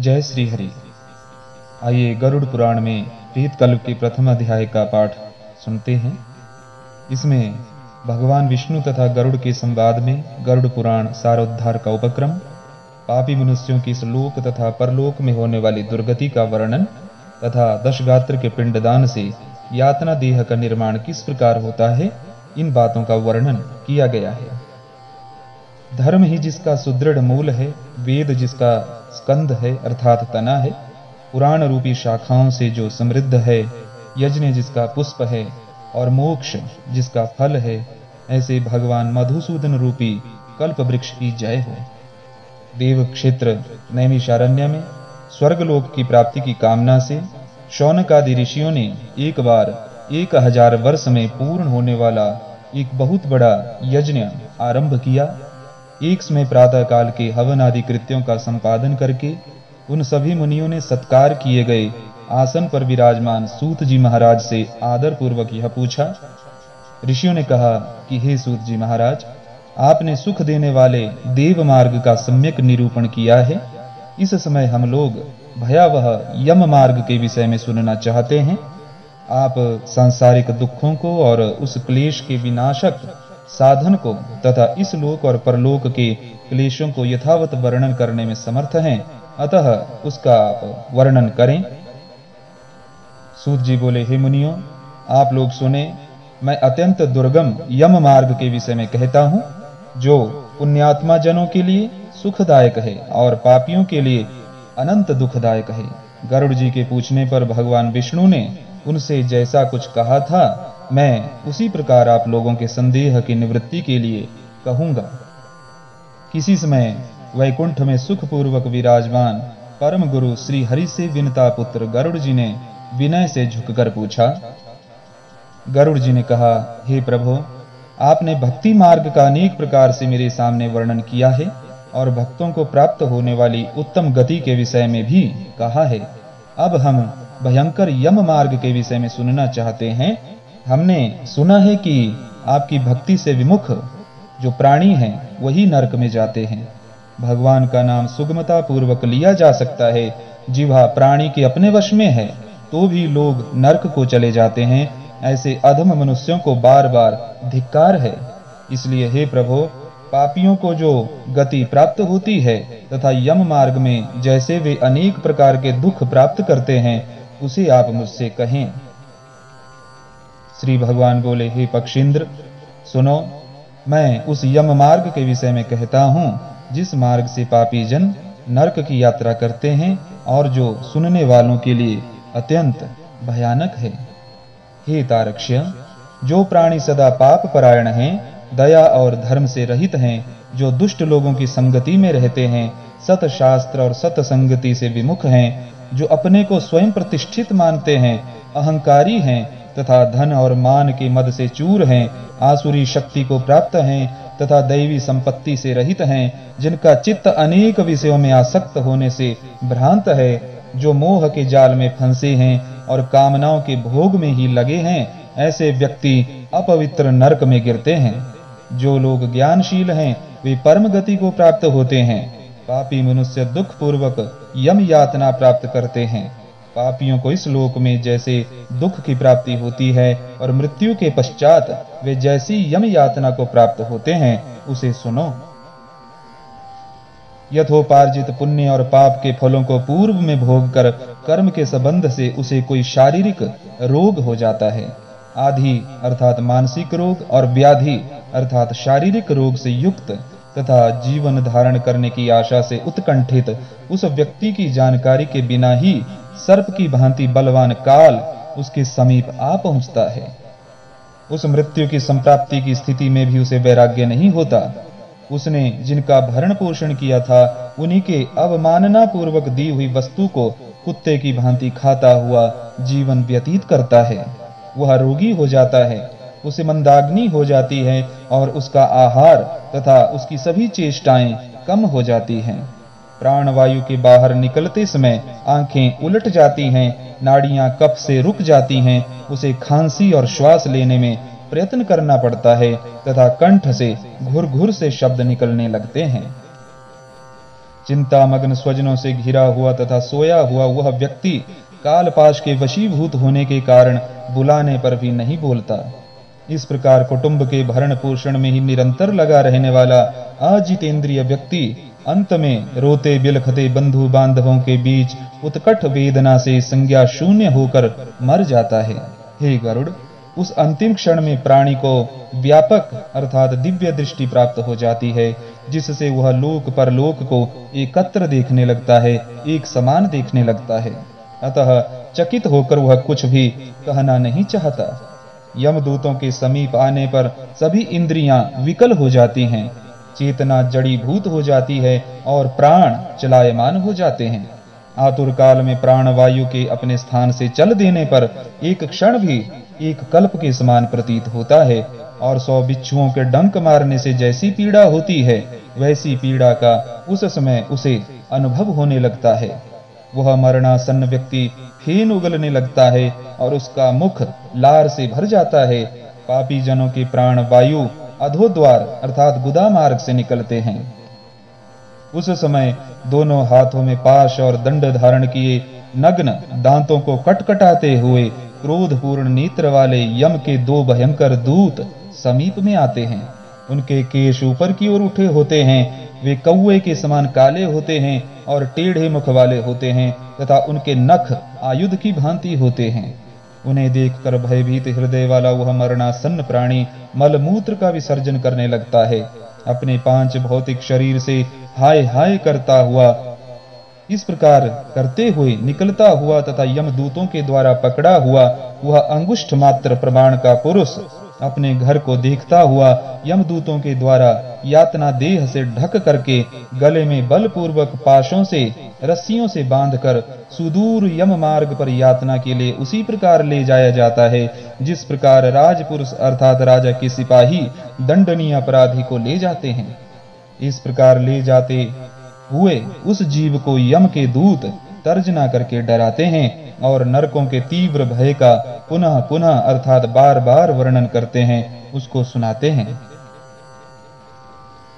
जय श्री हरि। आइए गरुड़ पुराण में पीत कल्प के प्रथम अध्याय का पाठ सुनते हैं। इसमें भगवान विष्णु तथा गरुड़ के संवाद में गरुड़ पुराण सारोद्धार का उपक्रम, पापी मनुष्यों की इस लोक तथा परलोक में होने वाली दुर्गति का वर्णन तथा दशगात्र के पिंडदान से यातना देह का निर्माण किस प्रकार होता है, इन बातों का वर्णन किया गया है। धर्म ही जिसका सुदृढ़ मूल है, वेद जिसका स्कंद है, अर्थात तना है। पुराण रूपी शाखाओं से जो समृद्ध है, यज्ञ जिसका पुष्प है और मोक्ष जिसका फल है, ऐसे भगवान मधुसूदन रूपी कल्प वृक्ष की जय हो। देव क्षेत्र नैमिषारण्य में, स्वर्गलोक की प्राप्ति की कामना से शौनक आदि ऋषियों ने एक बार एक हज़ार वर्ष में पूर्ण होने वाला एक बहुत बड़ा यज्ञ आरंभ किया। एक समय प्रातः काल के हवन आदि कृत्यों का संपादन करके उन सभी मुनियों ने सत्कार किए गए। आसन पर विराजमान सूत जी महाराज से आदर पूर्वक यह पूछा। ऋषियों ने कहा कि, हे सूत जी महाराज, आपने सुख देने वाले देव मार्ग का सम्यक निरूपण किया है। इस समय हम लोग भयावह यम मार्ग के विषय में सुनना चाहते हैं। आप सांसारिक दुखों को और उस क्लेश के विनाशक साधन को तथा इस लोक और परलोक के क्लेशों को यथावत वर्णन करने में समर्थ हैं, अतः उसका आप वर्णन करें। सूत जी बोले, हे मुनियों, आप लोग सुने, मैं अत्यंत दुर्गम यम मार्ग के विषय में कहता हूँ, जो पुण्यात्मा जनों के लिए सुखदायक है और पापियों के लिए अनंत दुखदायक है। गरुड़ जी के पूछने पर भगवान विष्णु ने उनसे जैसा कुछ कहा था मैं उसी प्रकार आप लोगों के संदेह की निवृत्ति के लिए कहूँगा। किसी समय वैकुंठ में सुखपूर्वक विराजमान परम गुरु श्री हरि से विनता पुत्र गरुड़ जी ने विनय से झुककर पूछा, गरुड़ जी ने कहा, हे प्रभु, आपने भक्ति मार्ग का अनेक प्रकार से मेरे सामने वर्णन किया है और भक्तों को प्राप्त होने वाली उत्तम गति के विषय में भी कहा है। अब हम भयंकर यम मार्ग के विषय में सुनना चाहते हैं हमने सुना है कि आपकी भक्ति से विमुख जो प्राणी हैं, वही नरक में जाते हैं। भगवान का नाम सुगमता पूर्वक लिया जा सकता है। जिवा प्राणी के अपने वश में है तो भी लोग नरक को चले जाते हैं। ऐसे अधम मनुष्यों को बार बार धिक्कार है। इसलिए हे प्रभु, पापियों को जो गति प्राप्त होती है तथा यम मार्ग में जैसे वे अनेक प्रकार के दुख प्राप्त करते हैं, उसे आप मुझसे कहें। श्री भगवान बोले, हे पक्षिंद्र, सुनो, मैं उस यम मार्ग के विषय में कहता हूँ, जिस मार्ग से पापी जन नरक की यात्रा करते हैं और जो सुनने वालों के लिए अत्यंत भयानक है। हे तारक्ष्य, जो प्राणी सदा पाप परायण हैं, दया और धर्म से रहित हैं, जो दुष्ट लोगों की संगति में रहते हैं सत शास्त्र और सत संगति से विमुख हैं, जो अपने को स्वयं प्रतिष्ठित मानते हैं, अहंकारी हैं तथा धन और मान के मद से चूर हैं, आसुरी शक्ति को प्राप्त हैं, तथा दैवी संपत्ति से रहित हैं, जिनका चित्त अनेक विषयों में आसक्त होने से भ्रांत है, जो मोह के जाल में फंसे हैं और कामनाओं के भोग में ही लगे हैं, ऐसे व्यक्ति अपवित्र नरक में गिरते हैं। जो लोग ज्ञानशील हैं, वे परम गति को प्राप्त होते हैं, पापी मनुष्य दुख पूर्वक यम यातना प्राप्त करते हैं। पापियों को इस लोक में जैसे दुख की प्राप्ति होती है और मृत्यु के पश्चात वे जैसी यम यातना को प्राप्त होते हैं, उसे सुनो। यथोपार्जित पुण्य और पाप के फलों को पूर्व में भोग कर कर्म के संबंध से उसे कोई शारीरिक रोग हो जाता है। आधि अर्थात मानसिक रोग और व्याधि अर्थात शारीरिक रोग से युक्त तथा जीवन धारण करने की आशा से उत्कंठित उस व्यक्ति की जानकारी के बिना ही सर्प की भांति बलवान काल उसके समीप आ पहुँचता है। उस मृत्यु की संप्राप्ति की स्थिति में भी उसे वैराग्य नहीं होता। उसने जिनका भरण पोषण किया था, उन्हीं के अवमानना पूर्वक दी हुई वस्तु को कुत्ते की भांति खाता हुआ जीवन व्यतीत करता है। वह रोगी हो जाता है। उसे मंदाग्नि हो जाती है और उसका आहार तथा उसकी सभी चेष्टाएँ कम हो जाती हैं। प्राणवायु के बाहर निकलते समय आँखें उलट जाती हैं, नाड़ियाँ कफ से रुक जाती हैं, उसे खांसी और श्वास लेने में प्रयत्न करना पड़ता है तथा कंठ से घुर घुर से शब्द निकलने लगते हैं। चिंता मग्न स्वजनों से घिरा हुआ तथा सोया हुआ वह व्यक्ति कालपाश के वशीभूत होने के कारण बुलाने पर भी नहीं बोलता। इस प्रकार कुटुंब के भरण पोषण में ही निरंतर लगा रहने वाला अजितेंद्रिय व्यक्ति अंत में रोते बिलखते बंधु बांधवों के बीच उत्कट वेदना से संज्ञा शून्य होकर मर जाता है। हे गरुड़, उस अंतिम क्षण में प्राणी को व्यापक अर्थात दिव्य दृष्टि प्राप्त हो जाती है, जिससे वह लोक पर लोक को एकत्र देखने लगता है, एक समान देखने लगता है। अतः चकित होकर वह कुछ भी कहना नहीं चाहता। यमदूतों के समीप आने पर सभी इंद्रियाँ विकल हो जाती हैं। चेतना जड़ीभूत हो जाती है और प्राण चलायमान हो जाते हैं। आतुर काल में प्राण वायु के अपने स्थान से चल देने पर एक क्षण भी एक कल्प के समान प्रतीत होता है और सौ बिच्छुओं के डंक मारने से जैसी पीड़ा होती है, वैसी पीड़ा का उस समय उसे अनुभव होने लगता है। वह मरणासन्न व्यक्ति फेन उगलने लगता है और उसका मुख लार से भर जाता है। पापी जनों के प्राण वायु अधोद्वार अर्थात गुदा मार्ग से निकलते हैं। उस समय दोनों हाथों में पाश और दंड धारण किए नग्न दांतों को कटकटाते हुए क्रोधपूर्ण नेत्र वाले यम के दो भयंकर दूत समीप में आते हैं। उनके केश ऊपर की ओर उठे होते हैं वे कौए के समान काले होते हैं और टेढ़े मुख वाले होते हैं, तथा उनके नख आयुध की भांति होते हैं। उन्हें देखकर भयभीत हृदय वाला वह मरणासन्न प्राणी मलमूत्र का विसर्जन करने लगता है। अपने पाँच भौतिक शरीर से हाय हाय करता हुआ, इस प्रकार करते हुए निकलता हुआ तथा यमदूतों के द्वारा पकड़ा हुआ वह अंगुष्ठ मात्र प्रमाण का पुरुष अपने घर को देखता हुआ यमदूतों के द्वारा यातना देह से ढक करके गले में बलपूर्वक पाशों से, रस्सियों से बांधकर सुदूर यम मार्ग पर यातना के लिए उसी प्रकार ले जाया जाता है, जिस प्रकार राजपुरुष अर्थात राजा के सिपाही दंडनीय अपराधी को ले जाते हैं। इस प्रकार ले जाते हुए उस जीव को यम के दूत तर्जना करके डराते हैं और नरकों के तीव्र भय का पुनः पुनः अर्थात बार बार वर्णन करते हैं, उसको सुनाते हैं।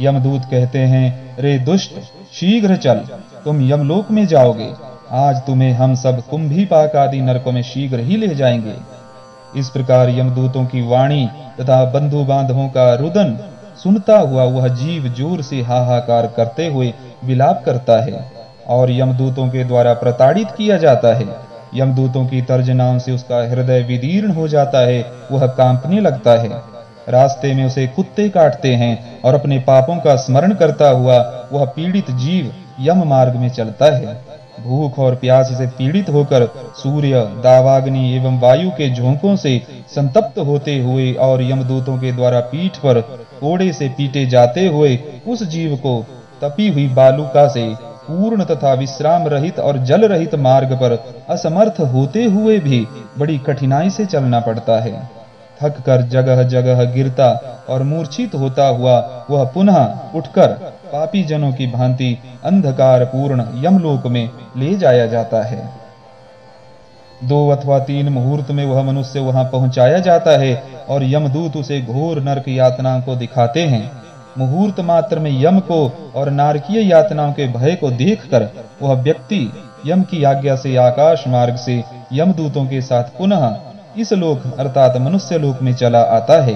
यमदूत कहते हैं, रे दुष्ट, शीघ्र चल, तुम यमलोक में जाओगे। आज तुम्हें हम सब कुंभी पाक आदि नरकों में शीघ्र ही ले जाएँगे इस प्रकार यमदूतों की वाणी तथा बंधु बांधवों का रुदन सुनता हुआ वह जीव ज़ोर से हाहाकार करते हुए विलाप करता है। और यमदूतों के द्वारा प्रताड़ित किया जाता है। यमदूतों की तर्जनाओं से उसका हृदय विदीर्ण हो जाता है, वह कांपने लगता है। रास्ते में उसे कुत्ते काटते हैं और अपने पापों का स्मरण करता हुआ वह पीड़ित जीव यम मार्ग में चलता है। भूख और प्यास से पीड़ित होकर सूर्य, दावाग्नि एवं वायु के झोंकों से संतप्त होते हुए और यमदूतों के द्वारा पीठ पर कोड़े से पीटे जाते हुए उस जीव को तपी हुई बालुका से पूर्ण तथा विश्राम रहित और जल रहित मार्ग पर असमर्थ होते हुए भी बड़ी कठिनाई से चलना पड़ता है। थक कर जगह जगह गिरता और मूर्छित होता हुआ वह पुनः उठकर पापी जनों की भांति अंधकार पूर्ण यमलोक में ले जाया जाता है। दो अथवा तीन मुहूर्त में वह मनुष्य वहाँ पहुँचाया जाता है और यमदूत उसे घोर नरक यातना को दिखाते हैं। मुहूर्त मात्र में यम को और नारकीय यातनाओं के भय को देखकर वह व्यक्ति यम की आज्ञा से आकाश मार्ग से यमदूतों के साथ पुनः इस लोक अर्थात मनुष्य लोक में चला आता है।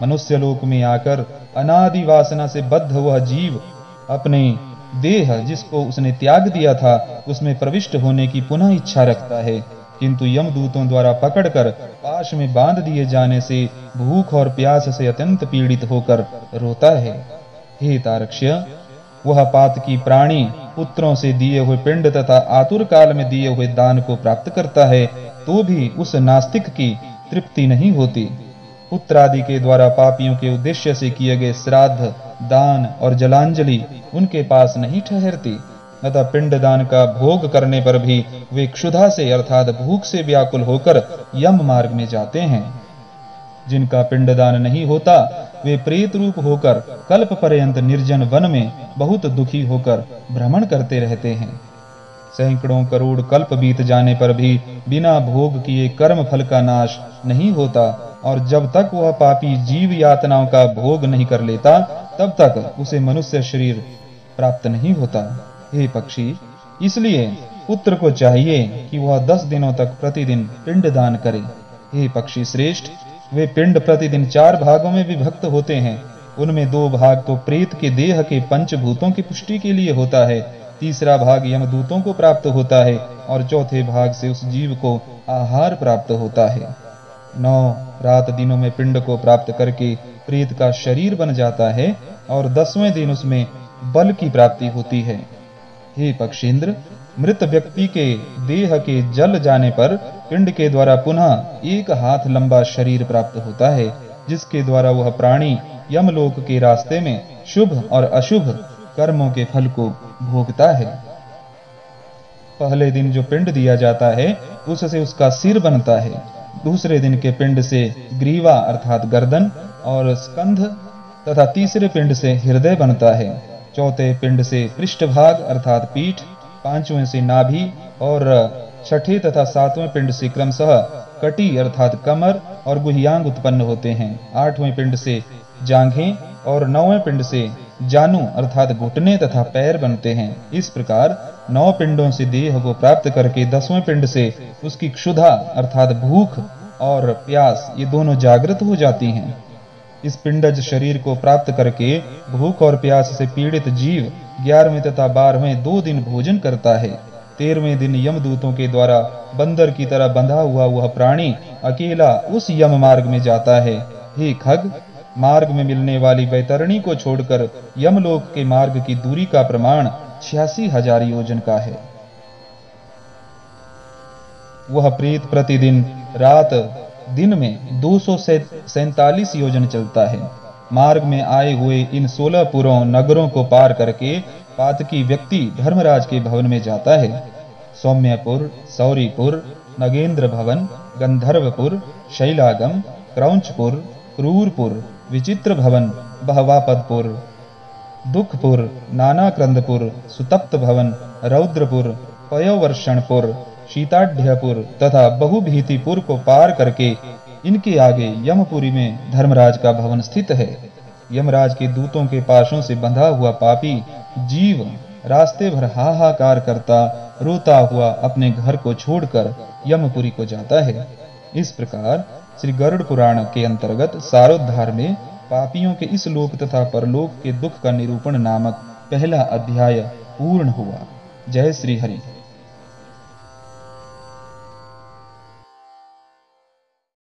मनुष्य लोक में आकर अनादि वासना से बद्ध वह जीव अपने देह जिसको उसने त्याग दिया था, उसमें प्रविष्ट होने की पुनः इच्छा रखता है। किंतु यमदूतों द्वारा पकड़कर पाश में बाँध दिए जाने से भूख और प्यास से अत्यंत पीड़ित होकर रोता है। हे तारक्ष्य, वह पात की प्राणी पुत्रों से दिए हुए पिंड तथा आतुर काल में दिए हुए दान को प्राप्त करता है तो भी उस नास्तिक की तृप्ति नहीं होती। पुत्र आदि के द्वारा पापियों के उद्देश्य से किए गए श्राद्ध, दान और जलांजलि उनके पास नहीं ठहरती। अतः पिंडदान का भोग करने पर भी वे क्षुधा से अर्थात भूख से व्याकुल होकर यम मार्ग में जाते हैं। जिनका पिंडदान नहीं होता, वे प्रेत रूप होकर कल्प पर्यंत निर्जन वन में बहुत दुखी होकर भ्रमण करते रहते हैं। सैकड़ों करोड़ कल्प बीत जाने पर भी बिना भोग किए कर्म फल का नाश नहीं होता और जब तक वह पापी जीव यातनाओं का भोग नहीं कर लेता, तब तक उसे मनुष्य शरीर प्राप्त नहीं होता। हे पक्षी, इसलिए पुत्र को चाहिए कि वह दस दिनों तक प्रतिदिन पिंड दान करे। हे पक्षी श्रेष्ठ, वे पिंड प्रतिदिन चार भागों में विभक्त होते हैं। उनमें दो भाग तो प्रेत के देह के पंचभूतों की पुष्टि के लिए होता है। तीसरा भाग यमदूतों को प्राप्त होता है और चौथे भाग से उस जीव को आहार प्राप्त होता है। नौ, रात दिनों में पिंड को प्राप्त करके प्रेत का शरीर बन जाता है और दसवें दिन उसमें बल की प्राप्ति होती है। हे पक्षेंद्र, मृत व्यक्ति के देह के जल जाने पर पिंड के द्वारा पुनः एक हाथ लंबा शरीर प्राप्त होता है, जिसके द्वारा वह प्राणी यमलोक के रास्ते में शुभ और अशुभ कर्मों के फल को भोगता है। पहले दिन जो पिंड दिया जाता है, उससे उसका सिर बनता है। दूसरे दिन के पिंड से ग्रीवा अर्थात गर्दन और स्कंध तथा तीसरे पिंड से हृदय बनता है। चौथे पिंड से पृष्ठभाग, अर्थात पीठ, पाँचवें से नाभि और छठे तथा सातवें पिंड से क्रमशः कटी, अर्थात कमर और गुहियांग उत्पन्न होते हैं। आठवें पिंड से जांघें और नौवें पिंड से जानू, अर्थात घुटने तथा पैर बनते हैं। इस प्रकार नौ पिंडों से देह को प्राप्त करके दसवें पिंड से उसकी क्षुधा, अर्थात भूख और प्यास, ये दोनों जागृत हो जाती हैं। इस पिंडज शरीर को प्राप्त करके भूख और प्यास से पीड़ित जीव ग्यारहवें तथा बारहवें दो दिन भोजन करता है। तेरहवें दिन यमदूतों के द्वारा बंदर की तरह बंधा हुआ वह प्राणी अकेला उस यम मार्ग में जाता है। हे खग, मार्ग में मिलने वाली वैतरणी को छोड़कर यमलोक के मार्ग की दूरी का प्रमाण छियासी हज़ार योजन का है। वह प्रेत प्रतिदिन रात दिन में दो सौ सैतालीस योजन चलता है। मार्ग में आए हुए इन सोलह पुरों नगरों को पार करके पातकी व्यक्ति धर्मराज के भवन में जाता है। सौम्यपुर, सौरीपुर, नगेंद्र भवन, गंधर्वपुर, शैलागम, क्रौचपुर क्रूरपुर विचित्र भवन, बहवापदपुर, दुखपुर, नानाक्रंदपुर, सुतप्त भवन, रौद्रपुर, पयोवर्षणपुर शीताढ़पुर तथा बहुभीतिपुर को पार करके इनके आगे यमपुरी में धर्मराज का भवन स्थित है। यमराज के दूतों के पाशों से बंधा हुआ पापी जीव रास्ते भर हाहाकार करता, रोता हुआ अपने घर को छोड़कर यमपुरी को जाता है। इस प्रकार श्री गरुड़ पुराण के अंतर्गत सारोद्धार में पापियों के इस लोक तथा परलोक के दुख का निरूपण नामक पहला अध्याय पूर्ण हुआ। जय श्री हरि।